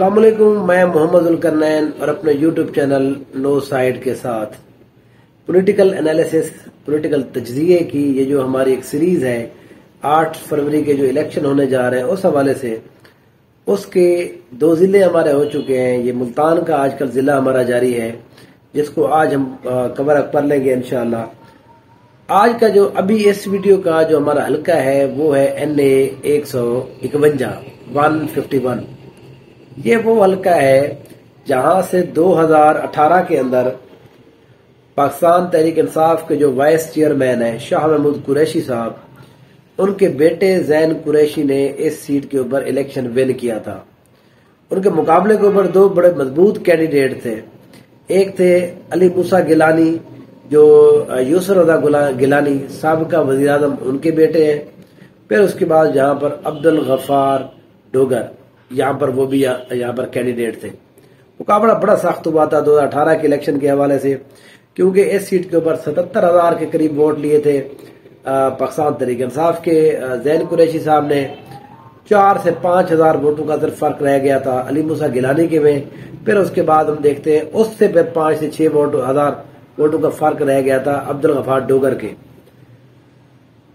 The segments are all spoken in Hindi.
अलैक्म मैं मोहम्मद उलकरनैन और अपने यूट्यूब चैनल नो साइड के साथ पॉलिटिकल एनालिसिस पॉलिटिकल तजिए की ये जो हमारी एक सीरीज़ है, आठ फरवरी के जो इलेक्शन होने जा रहे हैं, उस हवाले से उसके दो ज़िले हमारे हो चुके हैं। ये मुल्तान का आजकल जिला हमारा जारी है, जिसको आज हम कवर अप कर लेंगे इनशाला आज का जो, अभी इस वीडियो का जो हमारा हल्का है, वो है एन ए एक सौ इकवंजा वन फिफ्टी वन। ये वो हल्का है जहाँ से 2018 के अंदर पाकिस्तान तहरीक इंसाफ के जो वाइस चेयरमैन है, शाह महमूद कुरैशी साहब, उनके बेटे जैन कुरैशी ने इस सीट के ऊपर इलेक्शन विन किया था। उनके मुकाबले के ऊपर दो बड़े मज़बूत कैंडिडेट थे। एक थे अली मूसा गिलानी, जो यूसर रजा गिलानी सबका वजी उनके बेटे हैं। फिर उसके बाद यहाँ पर अब्दुल गफार डोगर। यहाँ पर वो भी, यहाँ पर कैंडिडेट थे। मुकाबला बड़ा सख्त हुआ था 2018 के इलेक्शन के हवाले से, क्योंकि इस सीट के ऊपर सतहत्तर हज़ार के करीब वोट लिए थे पाकिस्तान तरीक इंसाफ के जैन कुरैशी साहब ने। चार से पाँच हज़ार वोटों का सिर्फ़ फ़र्क रह गया था अली मूसा गिलानी के में। फिर उसके बाद हम देखते हैं, उससे फिर पाँच से छह वोट, हज़ार वोटों का फ़र्क रह गया था अब्दुल गफार डोगर के।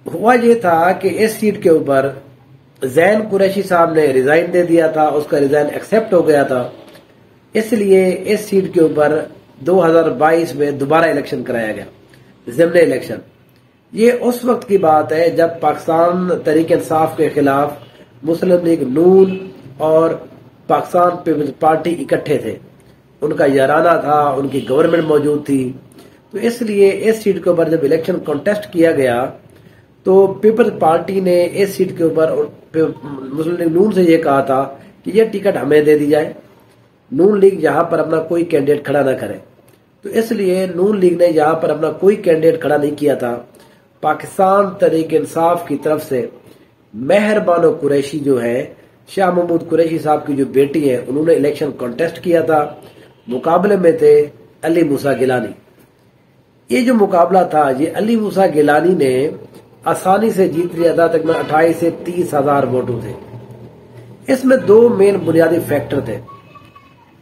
हुआ ये था कि इस सीट के ऊपर जैन कुरैशी साहब ने रिजाइन दे दिया था, उसका रिजाइन एक्सेप्ट हो गया था। इसलिए इस सीट के ऊपर 2022 में दोबारा इलेक्शन कराया गया। जिमने इलेक्शन ये उस वक्त की बात है जब पाकिस्तान तरीके इंसाफ के खिलाफ मुस्लिम लीग नून और पाकिस्तान पीपल्स पार्टी इकट्ठे थे। उनका याराना था, उनकी गवर्नमेंट मौजूद थी। तो इसलिए इस सीट के ऊपर जब इलेक्शन कॉन्टेस्ट किया गया तो पीपल्स पार्टी ने इस सीट के ऊपर मुस्लिम लीग नून से ये कहा था कि ये टिकट हमें दे दी जाए। नून लीग यहाँ पर अपना कोई कैंडिडेट खड़ा ना करे। तो इसलिए नून लीग ने यहाँ पर अपना कोई कैंडिडेट खड़ा नहीं किया था। पाकिस्तान तरीक इंसाफ की तरफ़ से मेहरबानो कुरैशी जो है, शाह महमूद कुरैशी साहब की जो बेटी है, उन्होंने इलेक्शन कॉन्टेस्ट किया था। मुकाबले में थे अली मूसा गिलानी। ये जो मुकाबला था, ये अली मूसा गिलानी ने आसानी से जीत लिया था तकरीबन अट्ठाईस से तीस हज़ार वोटों थे इसमें दो मेन बुनियादी फैक्टर थे।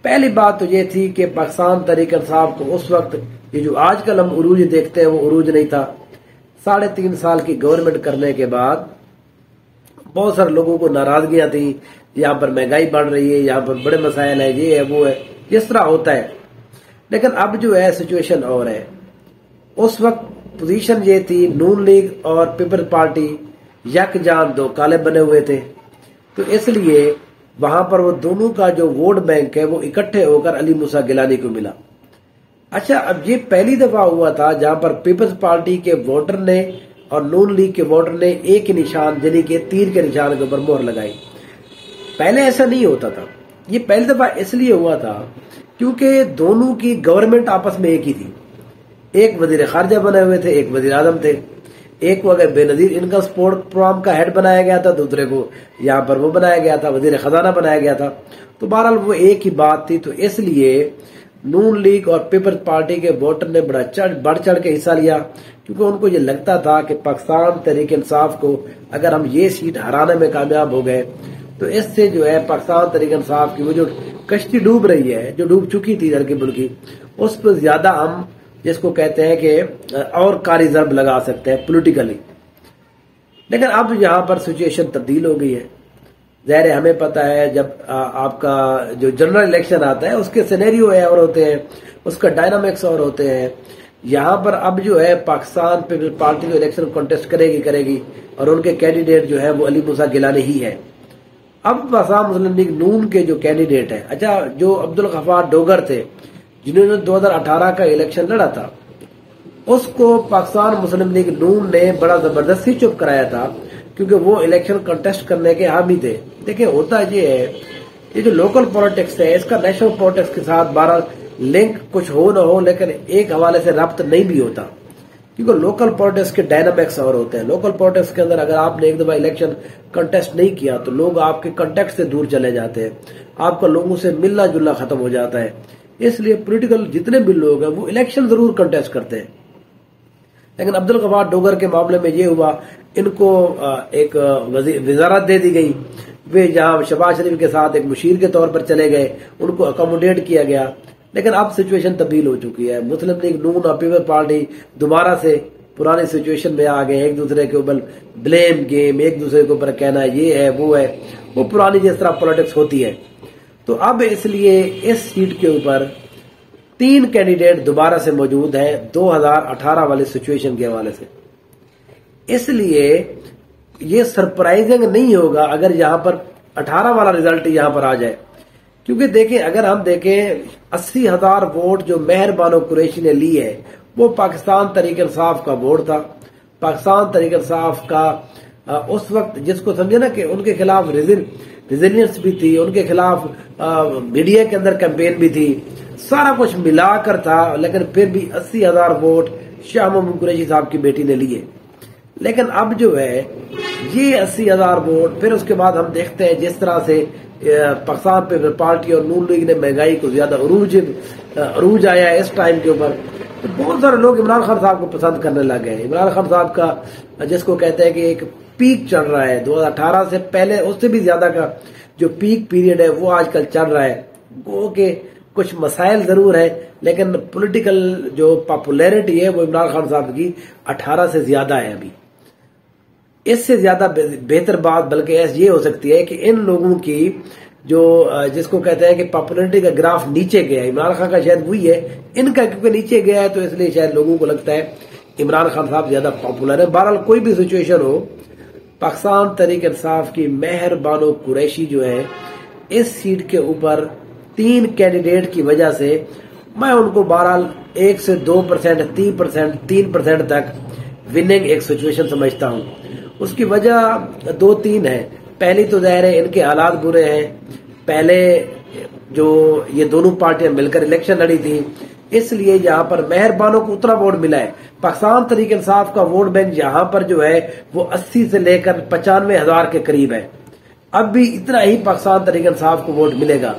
पहली बात तो ये थी कि पाकिस्तान तरीका साहब को उस वक्त ये जो आजकल हम उरूज देखते हैं वो उरूज नहीं था। साढ़े तीन साल की गवर्नमेंट करने के बाद बहुत सारे लोगों को नाराजगियाँ थी। यहाँ पर महँगाई बढ़ रही है, यहाँ पर बड़े मसाइल है, ये है, वो है। जिस तरह होता है। लेकिन अब जो है सिचुएशन और है। उस वक्त पोजीशन ये थी नून लीग और पीपल्स पार्टी यकजान दो काले बने हुए थे। तो इसलिए वहाँ पर वो दोनों का जो वोट बैंक है, वो इकट्ठे होकर अली मूसा गिलानी को मिला। अच्छा अब ये पहली दफ़ा हुआ था जहाँ पर पीपल्स पार्टी के वोटर ने और नून लीग के वोटर ने एक निशान, यानी के तीर के निशान के ऊपर मोहर लगाई। पहले ऐसा नहीं होता था। ये पहली दफ़ा इसलिए हुआ था क्योंकि दोनों की गवर्नमेंट आपस में एक ही थी। एक वज़ीर खारजा बने हुए थे, एक वज़ीर आज़म थे। एक को अगर बेनजीर इनकम सपोर्ट प्रोग्राम का हेड बनाया गया था, दूसरे को यहाँ पर वो बनाया गया था, वज़ीर खजाना बनाया गया था। तो बहरहाल वो एक ही बात थी तो इसलिए नून लीग और पीपल्स पार्टी के वोटर ने बड़ा चढ़, बढ़ चढ़ के हिस्सा लिया, क्योंकि उनको ये लगता था कि पाकिस्तान तहरीक इंसाफ को अगर हम ये सीट हराने में कामयाब हो गए तो इससे जो है पाकिस्तान तहरीक इंसाफ की वो जो कश्ती डूब रही है, जो डूब चुकी थी हल्की बुल्की उस पर ज़्यादा हम जिसको कहते हैं कि और का रिज़र्व लगा सकते हैं पोलिटिकली लेकिन अब यहाँ पर सिचुएशन तब्दील हो गई है। जहर हमें पता है जब आ, आपका जो जनरल इलेक्शन आता है उसके सिनेरियो है और होते हैं उसका डायनामिक्स और होते हैं। यहाँ पर अब जो है पाकिस्तान पीपल्स पार्टी जो इलेक्शन कॉन्टेस्ट करेगी करेगी और उनके कैंडिडेट जो है वो अली मूसा गिलानी ही है। अब पाकिस्तान मुस्लिम लीग नून के जो कैंडिडेट है अच्छा जो अब्दुल गफार डोगर थे जिन्होंने 2018 का इलेक्शन लड़ा था। उसको पाकिस्तान मुस्लिम लीग नून ने बड़ा ज़बरदस्ती चुप कराया था, क्योंकि वो इलेक्शन कंटेस्ट करने के हामी थे। देखिए, होता ये है, ये जो लोकल पॉलिटिक्स है, इसका नेशनल पॉलिटिक्स के साथ बारह लिंक कुछ हो ना हो, लेकिन एक हवाले से रब्त नहीं भी होता। क्योंकि लोकल पॉलिटिक्स के डायनामिक्स और होते हैं। लोकल पॉलिटिक्स के अंदर अगर आपने एक दफ़ा इलेक्शन कंटेस्ट नहीं किया तो लोग आपके कंटेक्ट से दूर चले जाते हैं। आपका लोगों से मिलना जुलना खत्म हो जाता है। इसलिए पॉलिटिकल जितने भी लोग हैं, वो इलेक्शन ज़रूर कंटेस्ट करते हैं। लेकिन अब्दुल गफार डोगर के मामले में ये हुआ, इनको एक वजारत दे दी गई। वे जहाँ शबाज शरीफ के साथ एक मुशीर के तौर पर चले गए, उनको अकोमोडेट किया गया। लेकिन अब सिचुएशन तब्दील हो चुकी है। मुस्लिम लीग नून और पीपल पार्टी दोबारा से पुरानी सिचुएशन में आ गए एक दूसरे के ऊपर ब्लेम गेम एक दूसरे के ऊपर कहना ये है, वो है। वो पुरानी जिस तरह पॉलिटिक्स होती है। तो अब इसलिए इस सीट के ऊपर तीन कैंडिडेट दोबारा से मौजूद हैं 2018 वाले सिचुएशन के हवाले से। इसलिए ये सरप्राइजिंग नहीं होगा अगर यहाँ पर 18 वाला रिज़ल्ट यहाँ पर आ जाए। क्योंकि देखें, अगर हम देखें, अस्सी हज़ार वोट जो मेहरबानो कुरैशी ने ली है, वो पाकिस्तान तरीक इंसाफ का वोट था। पाकिस्तान तरीक इंसाफ का उस वक्त जिसको समझे ना कि उनके खिलाफ रिजिलियंस भी थी, उनके खिलाफ मीडिया के अंदर कैंपेन भी थी। सारा कुछ मिलाकर था, लेकिन फिर भी अस्सी हज़ार वोट शाह मोहम्मद कुरैशी साहब की बेटी ने लिए। लेकिन अब जो है, ये अस्सी हज़ार वोट, फिर उसके बाद हम देखते हैं जिस तरह से पाकिस्तान पे पार्टी और नून लीग ने महँगाई को ज़्यादा अरूज अरूज आया इस टाइम के ऊपर। तो बहुत सारे लोग इमरान खान साहब को पसंद करने लग गए इमरान खान साहब का, जिसको कहते हैं कि एक पीक चल रहा है। 2018 से पहले, उससे भी ज़्यादा का जो पीक पीरियड है, वो आजकल चल रहा है। वो के कुछ मसाइल ज़रूर है, लेकिन पॉलिटिकल जो पॉपुलैरिटी है, वो इमरान खान साहब की 18 से ज़्यादा है अभी। इससे ज़्यादा बेहतर बात बल्कि ऐसी ये हो सकती है कि इन लोगों की जो जिसको कहते हैं कि पॉपुलरिटी का ग्राफ नीचे गया है, इमरान खान का शायद वही है। इनका क्योंकि नीचे गया है तो इसलिए शायद लोगों को लगता है इमरान खान साहब ज़्यादा पॉपुलर है। बहरहाल कोई भी सिचुएशन हो पाकिस्तान तरीक इंसाफ की मेहर बानो कुरैशी जो है, इस सीट के ऊपर तीन कैंडिडेट की वजह से मैं उनको बहरहाल एक से दो परसेंट, तीन परसेंट तीन परसेंट तक विनिंग एक सिचुएशन समझता हूँ। उसकी वजह दो तीन है। पहली तो ज़ाहिर है इनके हालात बुरे हैं। पहले जो ये दोनों पार्टियाँ मिलकर इलेक्शन लड़ी थी इसलिए यहाँ पर मेहरबानों को उतना वोट मिला है। पाकिस्तान तरीक इंसाफ का वोट बैंक यहाँ पर जो है, वो 80 से लेकर पचानवे हज़ार के करीब है। अब भी इतना ही पाकिस्तान तरीक इंसाफ को वोट मिलेगा।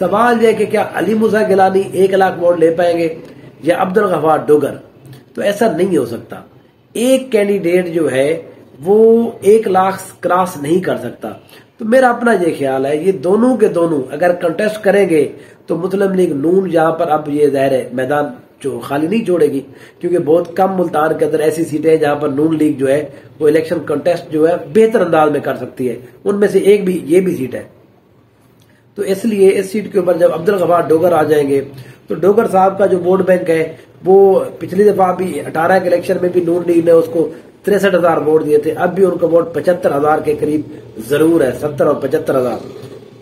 सवाल यह कि क्या अली मुजा गिलानी एक लाख वोट ले पाएँगे या अब्दुल गफार डोगर? तो ऐसा नहीं हो सकता। एक कैंडिडेट जो है, वो एक लाख क्रॉस नहीं कर सकता। तो मेरा अपना ये ख्याल है, ये दोनों के दोनों अगर कंटेस्ट करेंगे तो मुस्लिम लीग नून यहाँ पर अब ये ज़ाहिर है, मैदान जो खाली नहीं छोड़ेगी क्योंकि बहुत कम मुल्तान के अंदर ऐसी सीटें हैं जहाँ पर नून लीग जो है, वो इलेक्शन कंटेस्ट जो है, बेहतर अंदाज में कर सकती है। उनमें से एक भी, ये भी सीट है। तो इसलिए इस सीट के ऊपर जब अब्दुल गफार डोगर आ जाएँगे तो डोगर साहब का जो वोट बैंक है, वो पिछली दफ़ा भी अठारह के इलेक्शन में भी नून लीग ने उसको तिरसठ हज़ार वोट दिए थे। अब भी उनका वोट पचहत्तर हज़ार के करीब ज़रूर है, सत्तर और पचहत्तर हज़ार।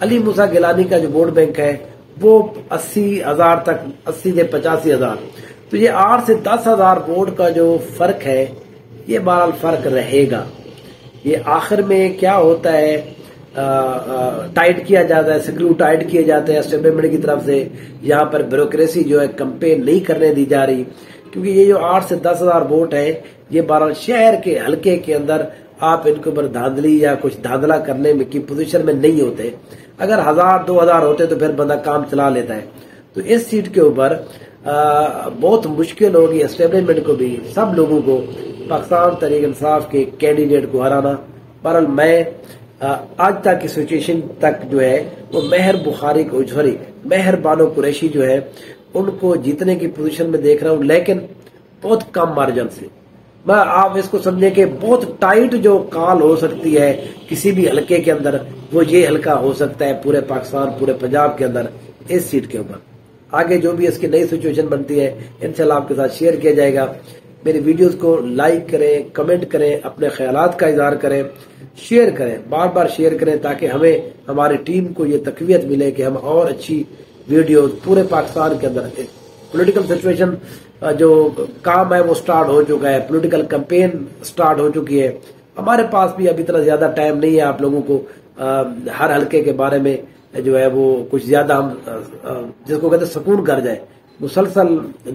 अली मूसा गिलानी का जो वोट बैंक है, वो अस्सी हज़ार तक, अस्सी से पचासी हज़ार। तो ये आठ से दस हज़ार वोट का जो फ़र्क है, ये बहरहाल फ़र्क रहेगा। ये आखिर में क्या होता है टाइट किया जाता है, स्क्रू टाइट किए जाते हैं एस्टेब्लिशमेंट की तरफ़ से। यहाँ पर ब्यूरोक्रेसी जो है कंपेन नहीं करने दी जा रही। क्योंकि ये जो आठ से दस हज़ार वोट है, ये बारह शहर के हल्के के अंदर आप इनके ऊपर धांधली या कुछ धांधला करने में की पोजीशन में नहीं होते। अगर हज़ार, दो हज़ार होते तो फिर बंदा काम चला लेता है। तो इस सीट के ऊपर बहुत मुश्किल होगी एस्टेब्लिशमेंट को भी, सब लोगों को पाकिस्तान तरीक इंसाफ के कैंडिडेट को हराना। बहरहाल मैं आज तक की सिचुएशन तक जो है, वो मेहर बुखारी को सॉरी मेहर बानो कुरैशी जो है उनको जीतने की पोजीशन में देख रहा हूँ, लेकिन बहुत कम मार्जिन से। मैं आप इसको समझे कि बहुत टाइट जो काल हो सकती है किसी भी हल्के के अंदर, वो ये हल्का हो सकता है पूरे पाकिस्तान, पूरे पंजाब के अंदर, इस सीट के ऊपर। आगे जो भी इसकी नई सिचुएशन बनती है इनशाला आपके साथ शेयर किया जाएगा। मेरी वीडियोस को लाइक करें कमेंट करें, अपने ख्याल का इजहार करें शेयर करें बार बार शेयर करें, ताकि हमें, हमारी टीम को ये तकवीत मिले कि हम और अच्छी वीडियो पूरे पाकिस्तान के अंदर पोलिटिकल सिचुएशन जो काम है वो स्टार्ट हो चुका है। पॉलिटिकल कैंपेन स्टार्ट हो चुकी है। हमारे पास भी अभी इतना ज़्यादा टाइम नहीं है आप लोगों को। आ, हर हल्के के बारे में जो है वो कुछ ज़्यादा हम जिसको कहते हैं सुकून कर जाए। मुसलसल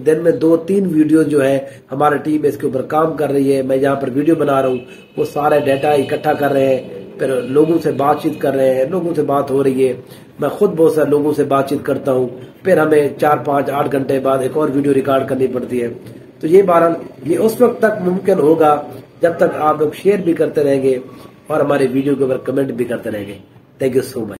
दिन में दो तीन वीडियो जो है हमारी टीम इसके ऊपर काम कर रही है। मैं जहाँ पर वीडियो बना रहा हूँ वो सारे डाटा इकट्ठा कर रहे हैं। फिर लोगों से बातचीत कर रहे हैं, लोगों से बात हो रही है। मैं खुद बहुत सारे लोगों से बातचीत करता हूँ, फिर हमें चार, पाँच, आठ घंटे बाद एक और वीडियो रिकॉर्ड करनी पड़ती है। तो ये बहरहाल, ये उस वक्त तक मुमकिन होगा जब तक आप लोग शेयर भी करते रहेंगे और हमारे वीडियो के ऊपर कमेंट भी करते रहेंगे। Thank you so much